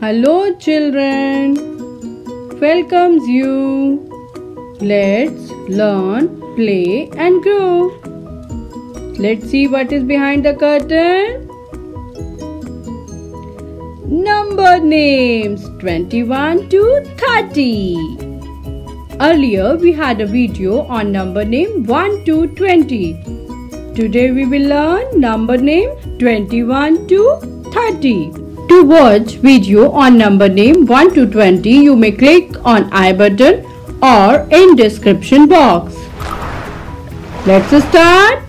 Hello, children. Welcomes you. Let's learn, play, and grow. Let's see what is behind the curtain. Number names 21 to 30. Earlier, we had a video on number name 1 to 20. Today, we will learn number name 21 to 30. To watch video on number name 1 to 20, you may click on I button or in description box. Let's start.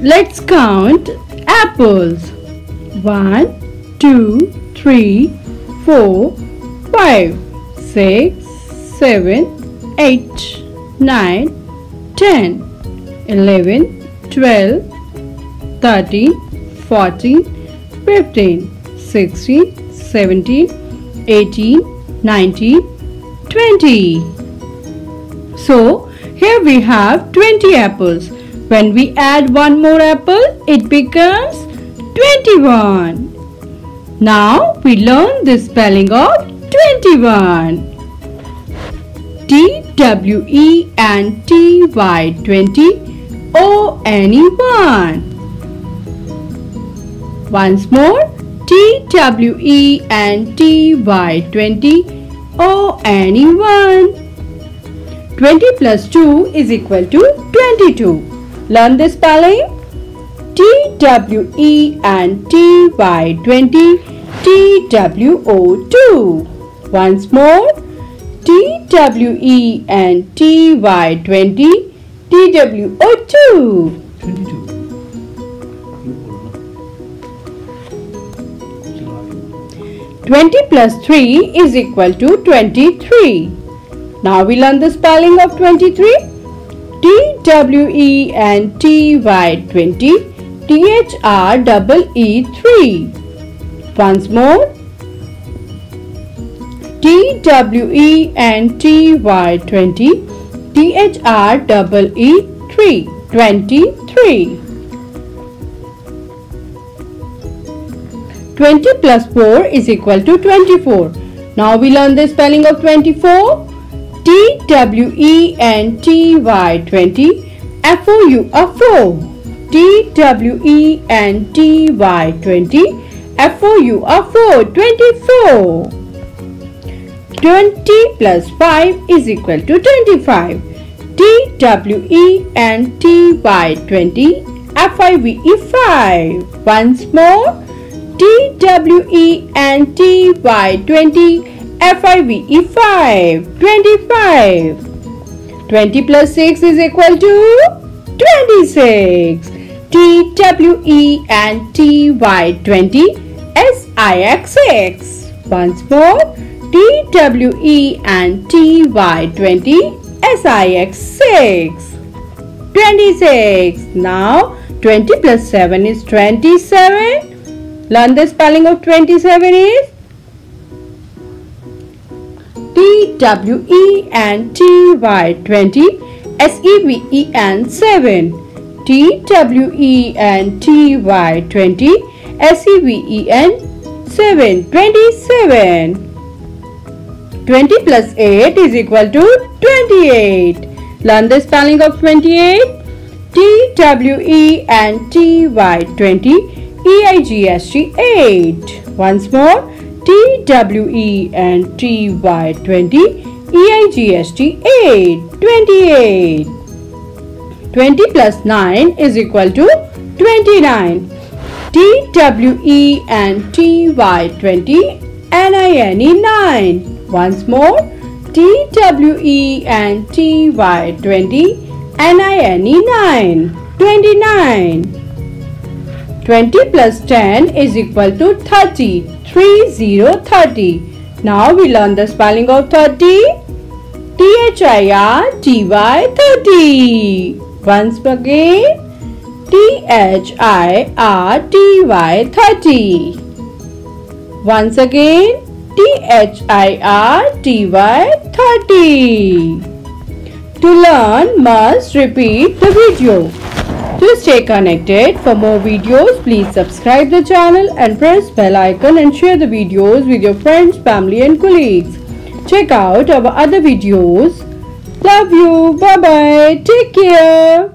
Let's count apples. 1, 2, 3, 4, 5, 6, 7, 8, 9, 10, 11, 12, 13, 14, 15, 16, 17, 18, 19, 20. So, here we have 20 apples. When we add one more apple, it becomes 21. Now, we learn the spelling of 21. T W E N T Y 20 O N E 1. Once more T W E N T Y 20 O N E 1. 20 plus 2 is equal to 22. Learn the spelling. T W E N T Y 20 T W O 2. Once more T W E N T Y 20 T W O 2. 22 20 plus 3 is equal to 23. Now we learn the spelling of 23. T W E N T Y 20 T H R double E 3. Once more. T W E N T Y 20 T H R double E 3. 23. 20 plus 4 is equal to 24. Now we learn the spelling of 24. T W E N T Y 20 F O U F O. T W E N T Y 20 F O U F O 24. 20 plus 5 is equal to 25. T W E N T Y 20 F I V E 5. Once more. T W E N T Y 20 F I V E 5 25 20 plus 6 is equal to 26 T W E N T Y 20 S I X 6 Once more T W E N T Y 20 S I X 6 26 Now 20 plus 7 is 27 Learn the spelling of 27 is? T W E N T Y 20 S E V E N 7 T W E N T Y 20 S E V E N 7 27 20 plus 8 is equal to 28 Learn the spelling of 28 T W E N T Y 20 EIGST 8. Once more, T W E N T Y 20 EIGST 8. 28. 20 plus 9 is equal to 29 TWE and TY 20 N I N E 9. Once more, TWE and TY 20 N I N E 9. 29. 20 plus 10 is equal to 30. 30 30. Now we learn the spelling of 30. T H I R T Y 30. Once again. T H I R T Y 30. Once again. T H I R T Y 30. To learn must repeat the video. To stay connected, for more videos, please subscribe the channel and press bell icon and share the videos with your friends, family and colleagues. Check out our other videos. Love you. Bye bye. Take care.